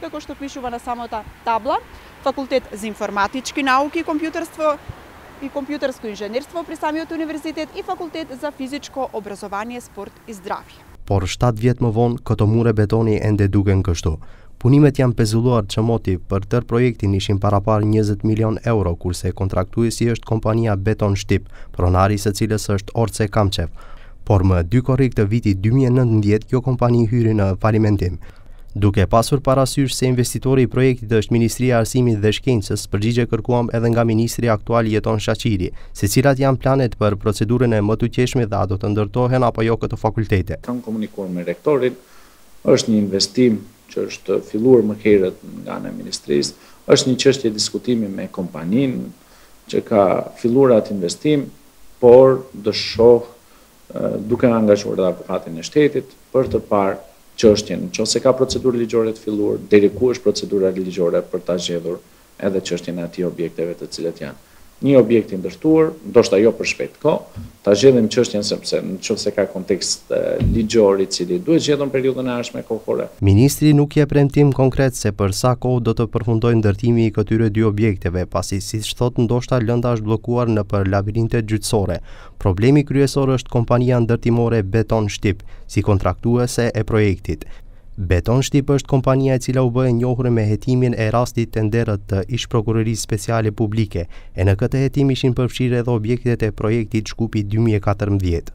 Kako shto pishuva na samata tabla, fakultet za informatiçki nauki i kompjuterstvo i kompjutersko inženirstvo pri samiot univerzitet i fakultet za fizičko obrazovanje, sport i zdravje. Por shtatë vjet më vonë këto mure betoni ende duken kështu. Punimet janë pezulluar që moti, për tërë projektin ishin paraparë njëzet milionë euro kurse kontraktuesi është kompania Beton Shtip, pronari i së cilës është Orce Kamçev. Por më dy korrik të vitit dy mijë e nëntëmbëdhjetë kjo kompani hyri në falimentim. Duke pasur parasysh se investitori i projektit është Ministria e Arsimit dhe Shkencës, përgjigje kërkuam edhe nga ministri aktual Jeton Shaqiri, se cilat janë planet për procedurën e mëtutjeshme dhe a do të ndërtohen apo jo këto fakultete. Kam komunikuar me rektorin, është një investim që është filluar më herët nga ana e ministrisë, është një çështje diskutimi me kompaninë që ka filluar atë investim, por do shoh duke angazhuar dhe Avokatin e Shtetit për të parë çështjen, në qoftë se ka procedurë ligjore të filluar, deri ku është procedura ligjore për ta zgjedhur edhe çështjen e atij objekteve të cilët janë një objekt i ndërtuar, ndoshta jo për shpejt kohë, ta zgjedhim çështjen sepse në qoftë se ka kontekst ligjor i cili duhet zgjedhur në periudhën e ardhshme kohore. Ministri nuk jep premtim konkret se për sa kohë do të përfundojë ndërtimi i këtyre dy objekteve, pasi siç thotë ndoshta lënda është bllokuar nëpër labirintet gjyqësore, Problemi kryesor është kompania ndërtimore Beton Shtip, si kontraktuese e projektit. Beton Shtip është kompania e cila u bë e njohur me hetimin e rastit tenderët të ish-Prokurorisë Speciale Publike, e në këtë hetim ishin përfshirë edhe objektet e projektit Shkupi 2014.